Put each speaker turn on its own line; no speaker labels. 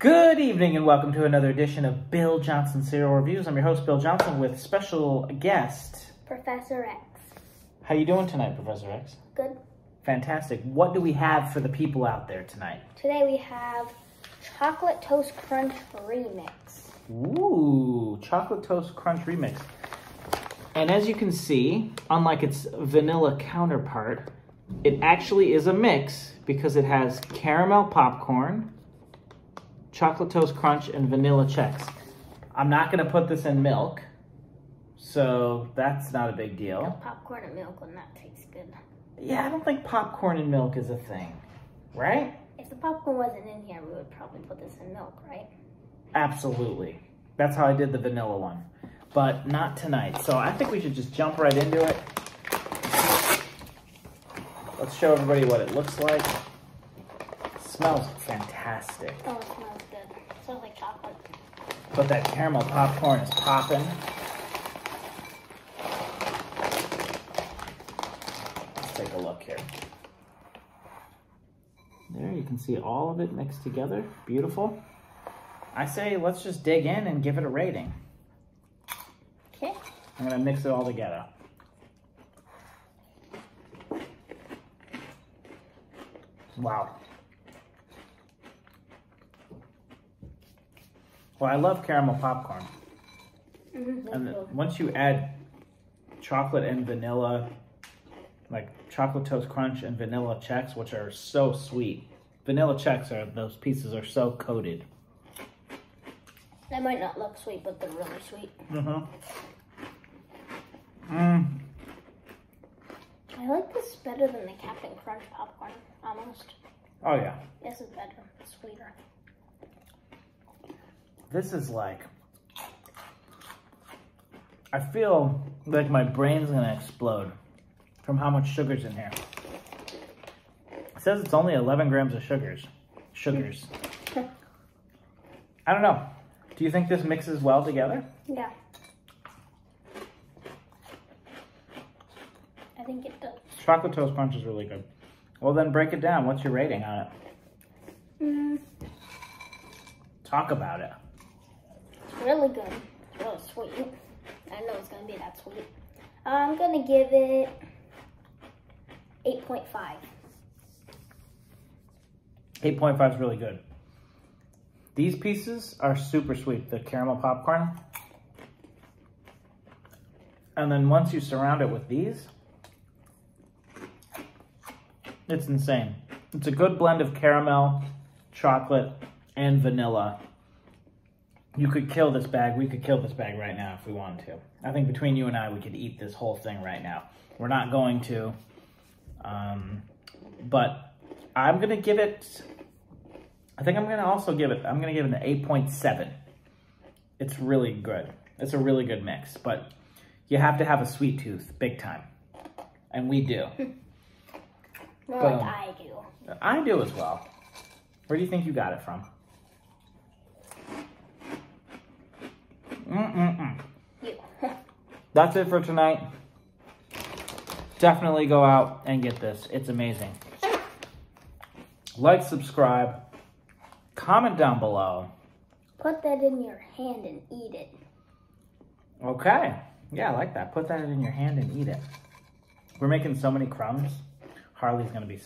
Good evening and welcome to another edition of Bill Johnson Cereal Reviews. I'm your host, Bill Johnson, with special guest.
Professor X.
How are you doing tonight, Professor X?
Good.
Fantastic. What do we have for the people out there tonight?
Today we have Chocolate Toast Crunch Remix.
Ooh, Chocolate Toast Crunch Remix. And as you can see, unlike its vanilla counterpart, it actually is a mix because it has caramel popcorn, chocolate toast crunch, and vanilla Chex. I'm not going to put this in milk, so that's not a big deal.
Popcorn and milk when that tastes good.
Yeah, I don't think popcorn and milk is a thing, right?
If the popcorn wasn't in here, we would probably put this in milk, right?
Absolutely. That's how I did the vanilla one, but not tonight. So I think we should just jump right into it. Let's show everybody what it looks like. Smells fantastic.
Oh, it smells good. It smells like chocolate.
But that caramel popcorn is popping. Let's take a look here. There, you can see all of it mixed together. Beautiful. I say let's just dig in and give it a rating.
Okay.
I'm gonna mix it all together. Wow. Well, I love caramel popcorn.
Mm -hmm,
and once you add chocolate and vanilla, like chocolate toast crunch and vanilla Chex, which are so sweet. Vanilla Chex are, those pieces are so coated.
They might not look sweet, but they're really sweet.
Mm-hmm. Mmm.
I like this better than the Captain Crunch popcorn, almost.
Oh, yeah.
This is better. It's sweeter.
This is like... I feel like my brain's gonna explode from how much sugar's in here. It says it's only 11 grams of sugars. Sugars. I don't know. Do you think this mixes well together?
Yeah. I think it does.
Chocolate Toast Crunch is really good. Well, then break it down. What's your rating on it?
Mm.
Talk about it.
Really good. It's really sweet. I know it's going to be that sweet. Uh, I'm going to give it 8.5.
8.5 is really good. These pieces are super sweet, the caramel popcorn. And then once you surround it with these, it's insane. It's a good blend of caramel, chocolate, and vanilla. You could kill this bag. We could kill this bag right now if we wanted to. I think between you and I, we could eat this whole thing right now. We're not going to. Um, but I'm going to give it, I think I'm going to also give it, I'm going to give it an 8.7. It's really good. It's a really good mix, but you have to have a sweet tooth, big time. And we do.
More like I do.
I do as well. Where do you think you got it from? Mm-mm-mm. That's it for tonight. Definitely go out and get this. It's amazing. Like, subscribe, comment down below.
Put that in your hand and eat it.
Okay. Yeah, I like that. Put that in your hand and eat it. We're making so many crumbs. Harley's going to be